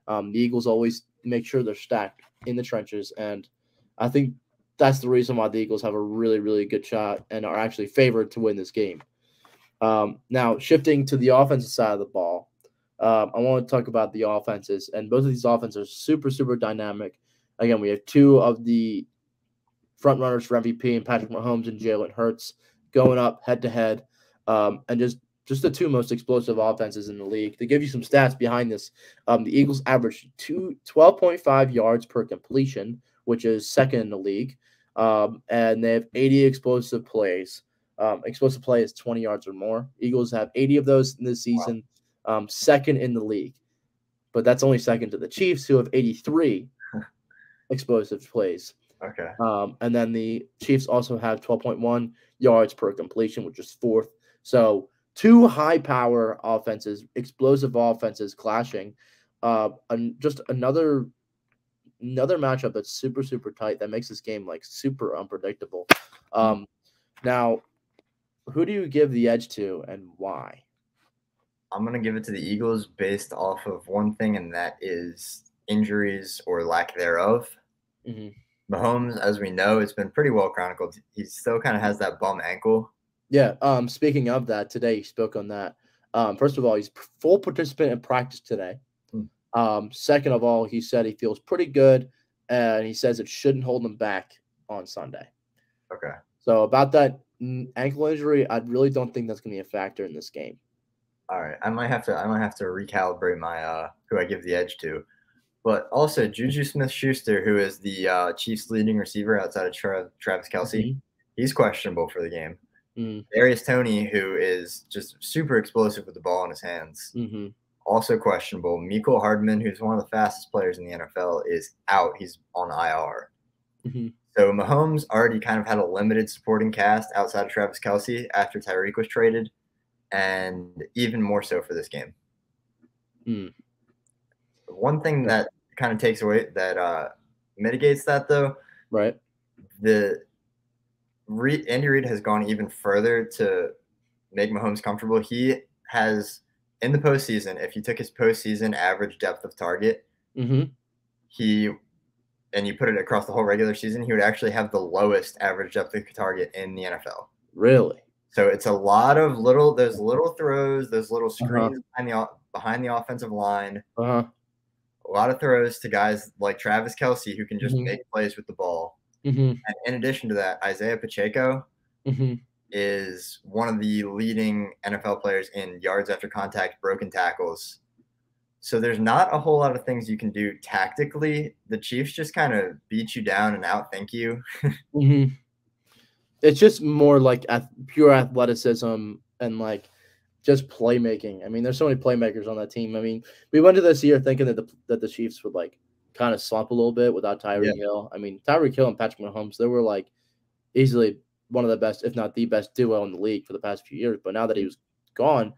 Um, the Eagles always make sure they're stacked in the trenches. And I think that's the reason why the Eagles have a really, really good shot and are actually favored to win this game. Um, now, shifting to the offensive side of the ball, um, I want to talk about the offenses, and both of these offenses are super, super dynamic. Again, we have two of the front runners for MVP and Patrick Mahomes and Jalen Hurts going up head to head, um, and just just the two most explosive offenses in the league. To give you some stats behind this, um, the Eagles averaged two, 12.5 yards per completion, which is second in the league, um, and they have 80 explosive plays. Um, explosive play is 20 yards or more. Eagles have 80 of those in this season, wow. Um, second in the league. But that's only second to the Chiefs, who have 83 explosive plays. Okay. Um, and then the Chiefs also have 12.1 yards per completion, which is fourth. So two high power offenses, explosive offenses clashing. Uh, and just another another matchup that's super super tight that makes this game like super unpredictable. Um, now, who do you give the edge to and why? I'm gonna give it to the Eagles based off of one thing, and that is injuries or lack thereof. Mm-hmm. Mahomes, as we know, it's been pretty well chronicled. He still kind of has that bum ankle. Yeah. Um. Speaking of that, today he spoke on that. Um. First of all, he's full participant in practice today. Hmm. Um. Second of all, he said he feels pretty good, and he says it shouldn't hold him back on Sunday. Okay. So about that ankle injury, I really don't think that's going to be a factor in this game. All right, I might have to. I might have to recalibrate my uh who I give the edge to. But also Juju Smith Schuster, who is the uh, Chiefs' leading receiver outside of Tra- Travis Kelce, mm-hmm. he's questionable for the game. Mm. Darius Toney, who is just super explosive with the ball in his hands, mm-hmm. also questionable. Mecole Hardman, who's one of the fastest players in the NFL, is out. He's on IR. Mm-hmm. So Mahomes already kind of had a limited supporting cast outside of Travis Kelce after Tyreek was traded, and even more so for this game. Mm. One thing that kind of takes away that uh, mitigates that though, right? The Reid, Andy Reid has gone even further to make Mahomes comfortable. He has in the postseason, if you took his postseason average depth of target, mm-hmm. he and you put it across the whole regular season, he would actually have the lowest average depth of target in the NFL. Really? So it's a lot of little those little throws, those little Uh-huh. screens behind the behind the offensive line. Uh-huh. A lot of throws to guys like Travis Kelce who can just Mhm. make plays with the ball. Mm-hmm. And in addition to that, Isaiah Pacheco Mm-hmm. is one of the leading NFL players in yards after contact, broken tackles. So there's not a whole lot of things you can do tactically. The Chiefs just kind of beat you down and outthink you. It's just more like ath- pure athleticism and like just playmaking. I mean, there's so many playmakers on that team. I mean, we went to this year thinking that the that the Chiefs would like kind of slump a little bit without Tyreek Hill. I mean, Tyreek Hill and Patrick Mahomes, they were like easily one of the best, if not the best duo in the league for the past few years. But now that he was gone,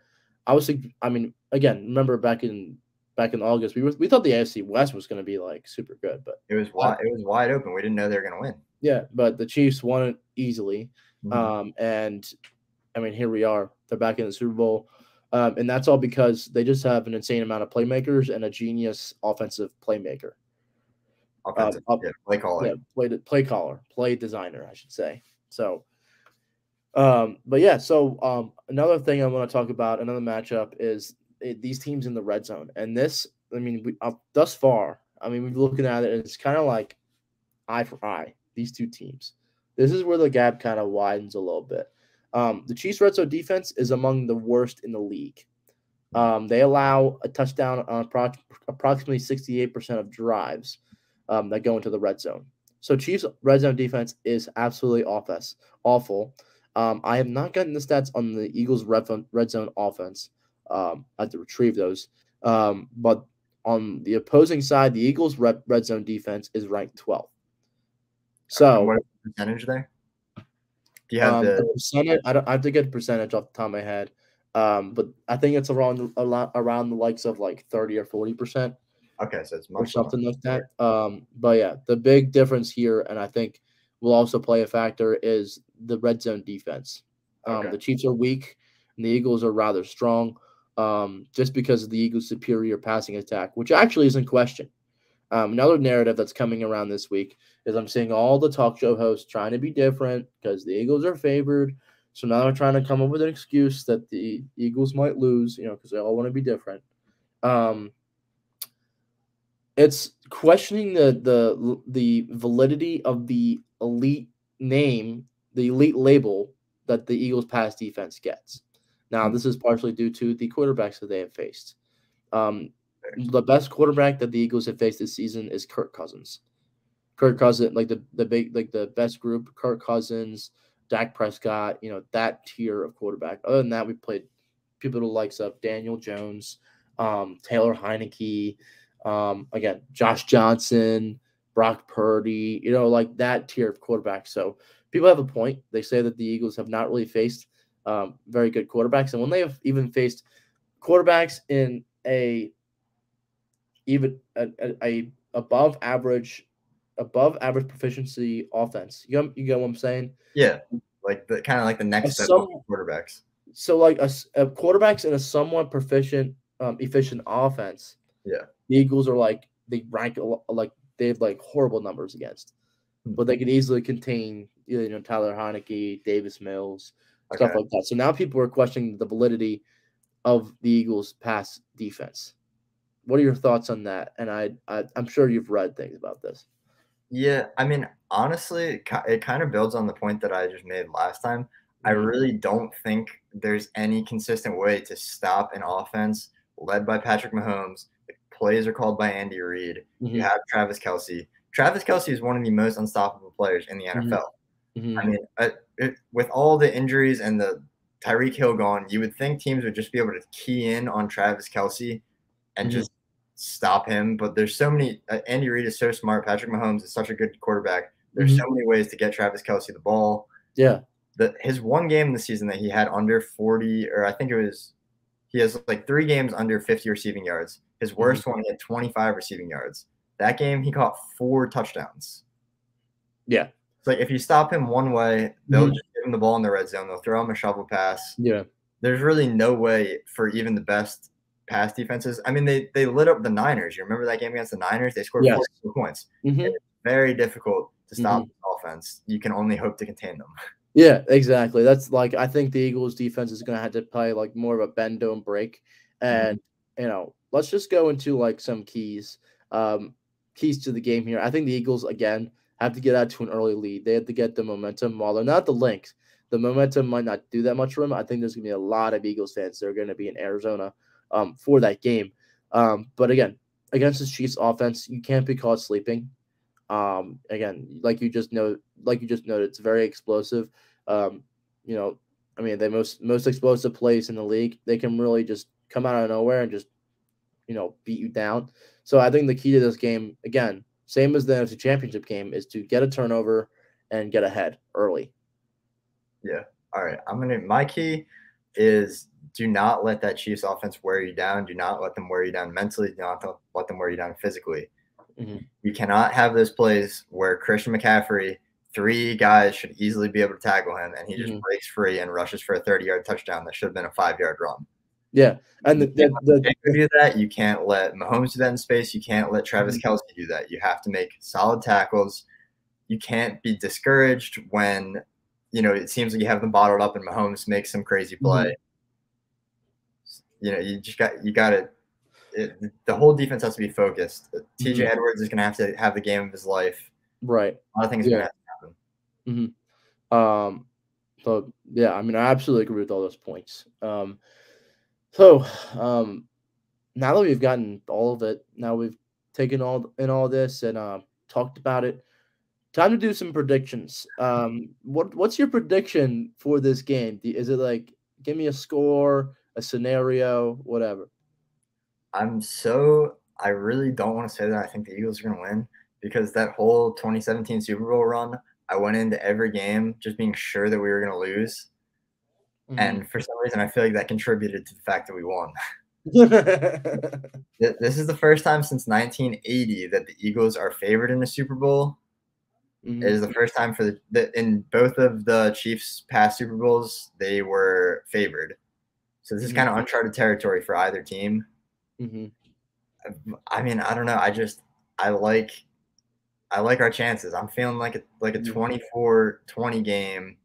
I was I mean, again, remember back in back in August, we were we thought the AFC West was going to be like super good, but It was wide. It was wide open. We didn't know they were going to win. yeah, but the Chiefs won it easily. Mhm. Um, and I mean, here we are. They're back in the Super Bowl. Um, and that's all because they just have an insane amount of playmakers and a genius offensive playmaker. Offensive, up- yeah, play calling. Yeah, play play caller, play designer, I should say. So, um, but yeah, so um, another thing I want to talk about, another matchup is it, these teams in the red zone, and this, I mean, we uh, thus far, I mean, we're looking at it, and it's kind of like eye for eye. These two teams. This is where the gap kind of widens a little bit. Um, the Chiefs' red zone defense is among the worst in the league. Um, they allow a touchdown on appro- approximately 68% of drives um, that go into the red zone. So Chiefs' red zone defense is absolutely office, awful. Um, I have not gotten the stats on the Eagles' red, zone- red zone offense. Um, I have to retrieve those. Um, but on the opposing side, the Eagles' red, red zone defense is ranked 12th. So percentage there? Do you have um, the? the percentage, I don't I have to get percentage off the top of my head. Um, but I think it's around a lot around the likes of like 30 or 40 percent. Okay, so it's or something like that. Um, but yeah, the big difference here, and I think will also play a factor, is the red zone defense. Um, Okay. The Chiefs are weak, and the Eagles are rather strong, um, just because of the Eagles' superior passing attack, which actually is in question. Um, another narrative that's coming around this week is I'm seeing all the talk show hosts trying to be different because the Eagles are favored. So now they're trying to come up with an excuse that the Eagles might lose, you know, because they all want to be different. Um, it's questioning the the the validity of the elite name, the elite label that the Eagles pass defense gets. Now, this is partially due to the quarterbacks that they have faced. Um, the best quarterback that the Eagles have faced this season is Kirk Cousins. Kirk Cousins, like the the big like the best group, Kirk Cousins, Dak Prescott, you know, that tier of quarterback. Other than that, we played people the likes of Daniel Jones, um, Taylor Heinicke, um, again, Josh Johnson, Brock Purdy, you know, like that tier of quarterback. So people have a point. They say that the Eagles have not really faced um, very good quarterbacks. And when they have even faced quarterbacks in a even a, a, a above average above average proficiency offense. You know, you get what I'm saying? Yeah, like the kind of like the next A step some- of quarterbacks. So like a quarterbacks in a somewhat proficient, um, efficient offense. Yeah. The Eagles are like they rank like they have like horrible numbers against, Hmm. but they could easily contain you know Tyler Heinicke, Davis Mills, stuff Okay. like that. So now people are questioning the validity of the Eagles' pass defense. What are your thoughts on that? And I, I I'm sure you've read things about this. Yeah, I mean, honestly, it kind of builds on the point that I just made last time. I Mhm. really don't think there's any consistent way to stop an offense led by Patrick Mahomes. The plays are called by Andy Reid. You Mhm. have Travis Kelce. Travis Kelce is one of the most unstoppable players in the Mhm. NFL. Mhm. I mean, uh, it, with all the injuries and the Tyreek Hill gone, you would think teams would just be able to key in on Travis Kelce and Mhm. just stop him. But there's so many. Uh, Andy Reid is so smart. Patrick Mahomes is such a good quarterback. There's Mhm. so many ways to get Travis Kelce the ball. Yeah. The, his one game this season that he had under 40, or I think it was, he has like three games under 50 receiving yards. His Mm-hmm. worst one, he had 25 receiving yards. That game, he caught four touchdowns. Yeah. It's like if you stop him one way, they'll Mhm. just give him the ball in the red zone. They'll throw him a shovel pass. Yeah. There's really no way for even the best pass defenses. I mean, they they lit up the Niners. You remember that game against the Niners? They scored Yes. 44 points. Mhm. Very difficult to stop Mm-hmm. offense. You can only hope to contain them. Yeah, exactly. That's like I think the Eagles defense is going to have to play like more of a bend don't break, and you know, let's just go into like some keys, um, keys to the game here. I think the Eagles again have to get out to an early lead. They have to get the momentum. While they're not the Lynx, the momentum might not do that much for them. I think there's going to be a lot of Eagles fans that are going to be in Arizona, um, for that game. Um, but again, against the Chiefs offense, you can't be caught sleeping. Um, again, like you just know, like you just noted, it's very explosive. Um, you know, I mean, the most most explosive plays in the league, they can really just come out of nowhere and just, you know, beat you down. So I think the key to this game, again, same as the NFC Championship game, is to get a turnover and get ahead early. Yeah. All right, I'm gonna. My key is do not let that Chiefs offense wear you down. Do not let them wear you down mentally. Do not let them wear you down physically. Mhm. You cannot have those plays where Christian McCaffrey, three guys should easily be able to tackle him, and he just Mhm. breaks free and rushes for a 30 yard touchdown that should have been a five yard run. Yeah, and the, the, the, You can't do that. You can't let Mahomes do that in space. You can't let Travis Mhm. Kelce do that. You have to make solid tackles. You can't be discouraged when you know it seems like you have them bottled up and Mahomes makes some crazy play. You know, you just got you got to. It, the whole defense has to be focused. TJ Mhm. Edwards is going to have to have the game of his life. right. A lot of things are Yeah. going to happen. Um, so yeah, I mean, I absolutely agree with all those points. Um, so um, now that we've gotten all of it, now we've taken all in all this and uh, talked about it. Time to do some predictions. Um, what what's your prediction for this game? Is it like give me a score, a scenario, whatever? I'm so I really don't want to say that I think the Eagles are going to win because that whole 2017 Super Bowl run, I went into every game just being sure that we were going to lose, Mhm. and for some reason I feel like that contributed to the fact that we won. this is the first time since 1980 that the Eagles are favored in the Super Bowl. Mhm. It is the first time for the, the in both of the Chiefs' past Super Bowls they were favored. So this is Mhm. kind of uncharted territory for either team. Mhm. I mean, I don't know. I just I like I like our chances. I'm feeling like a like a Mhm. 24-20 game.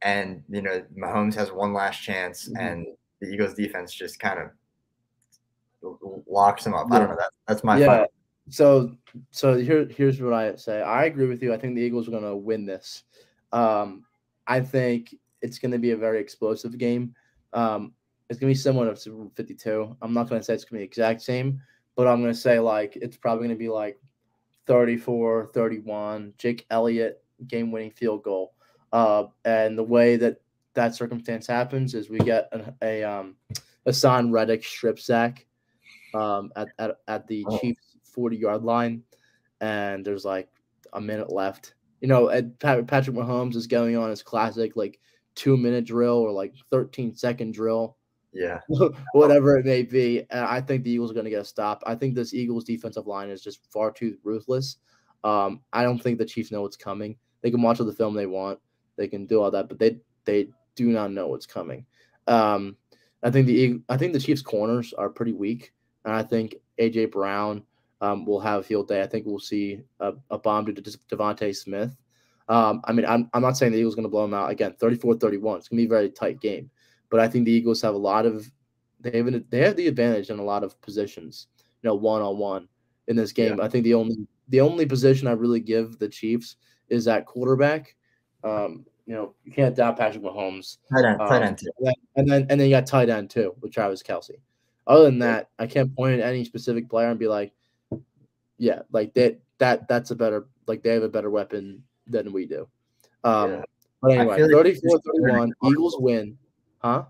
And you know, Mahomes has one last chance Mhm. and the Eagles defense just kind of locks him up. I don't know. That, that's my yeah. final. So so here here's what I say. I agree with you. I think the Eagles are going to win this. Um, I think it's going to be a very explosive game. Um, it's going to be similar to Super Bowl 52. I'm not going to say it's going to be the exact same, but I'm going to say like it's probably going to be like 34, 31. Jake Elliott game winning field goal. Uh, and the way that that circumstance happens is we get a, a um, Haason Reddick strip sack um, at, at, at the Oh. Chiefs 40 yard line, and there's like a minute left. You know, Pat, Patrick Mahomes is going on his classic like two minute drill or like 13 second drill, Yeah. whatever it may be. And I think the Eagles are going to get a stop. I think this Eagles defensive line is just far too ruthless. Um, I don't think the Chiefs know what's coming. They can watch all the film they want, they can do all that, but they they do not know what's coming. Um, I think the I think the Chiefs corners are pretty weak, and I think AJ Brown um, will have a field day. I think we'll see a, a bomb to De- DeVonta Smith. Um, I mean, I'm, I'm not saying the Eagles going to blow them out again, 34-31. It's going to be a very tight game, but I think the Eagles have a lot of they have an, they have the advantage in a lot of positions. You know, one on one in this game. I think the only the only position I really give the Chiefs is at quarterback. Um, you know, you can't doubt Patrick Mahomes. Tight end, tight Um, end too. and then, and then and then you got tight end too with Travis Kelce. Other than that, I can't point at any specific player and be like, yeah, like that that that's a better like they have a better weapon than we do. Um Yeah. but anyway, feel 34 just very 31, Eagles win. Huh?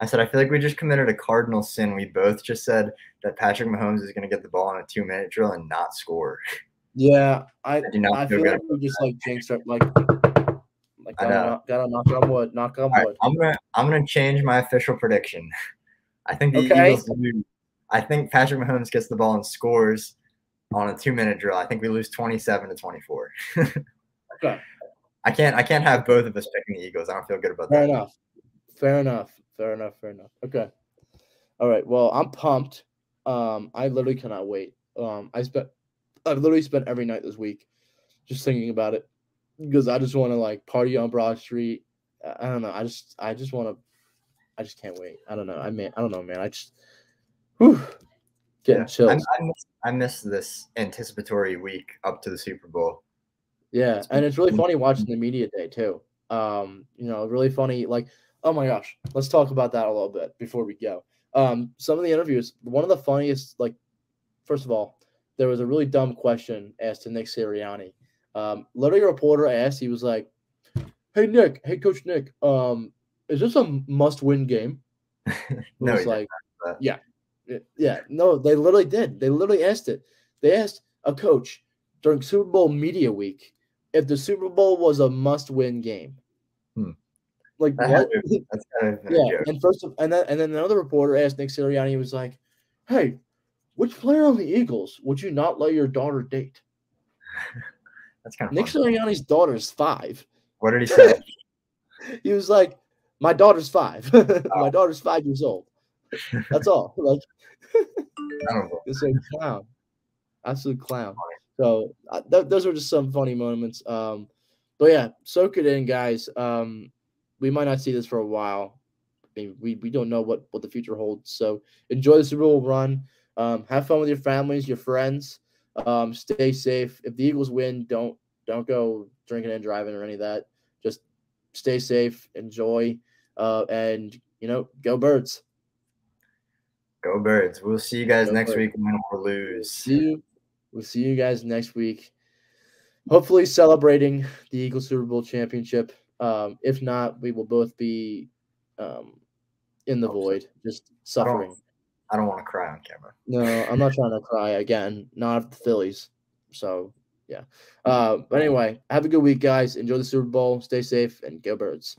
I said I feel like we just committed a cardinal sin. We both just said that Patrick Mahomes is going to get the ball in a two minute drill and not score. Yeah, I I do not I feel feel like we just like jinxed it like like I gotta, knock, gotta knock on wood, knock on All right, wood. I'm gonna I'm gonna change my official prediction. I think the Okay. Eagles lose. I think Patrick Mahomes gets the ball and scores on a two minute drill. I think we lose 27 to 24. Okay. I can't I can't have both of us picking the Eagles. I don't feel good about Fair that. enough. Fair enough. Fair enough. Fair enough. Okay. All right. Well, I'm pumped. Um, I literally cannot wait. Um, I spent I've literally spent every night this week just thinking about it because I just want to like party on Broad Street. I I don't know. I just I just want to. I just can't wait. I don't know. I mean, I don't know, man. I just, whew, getting Yeah. chills. I, I, miss, I miss this anticipatory week up to the Super Bowl. Yeah, and it's really funny watching the media day too. Um, you know, really funny. Like, oh my gosh, let's talk about that a little bit before we go. Um, some of the interviews. One of the funniest, like, first of all, there was a really dumb question asked to Nick Sirianni. Um, literally, a reporter asked. He was like, "Hey Nick, hey Coach Nick, um, is this a must-win game?" No, was like, yeah, yeah. No, they literally did. They literally asked it. They asked a coach during Super Bowl media week if the Super Bowl was a must-win game. Hmm. Like what? that's kind of yeah. And first, of, and then and then another reporter asked Nick Sirianni. He was like, "Hey, which player on the Eagles would you not let your daughter date?" That's kind of Nick fun. Sirianni's daughter is five. What did he say? He was like, "My daughter's five. My Oh. daughter's five years old. That's all." Like. It's a clown, absolute clown. So uh, th- those were just some funny moments. Um, but yeah, soak it in, guys. Um, we might not see this for a while. I mean, we, we don't know what what the future holds. So enjoy the Super Bowl run. Um, have fun with your families, your friends. Um, stay safe. If the Eagles win, don't don't go drinking and driving or any of that. Just stay safe, enjoy, uh, and you know, go birds. Go birds. We'll see you guys Go next Birds. week, win or lose. See you. We'll see you guys next week. Hopefully, celebrating the Eagles Super Bowl championship. Um, if not, we will both be um, in the so. void, just I don't- suffering. I don't want to cry on camera. No, I'm not trying to cry again. Not at the Phillies. So yeah. Uh, but anyway, have a good week, guys. Enjoy the Super Bowl. Stay safe and go birds.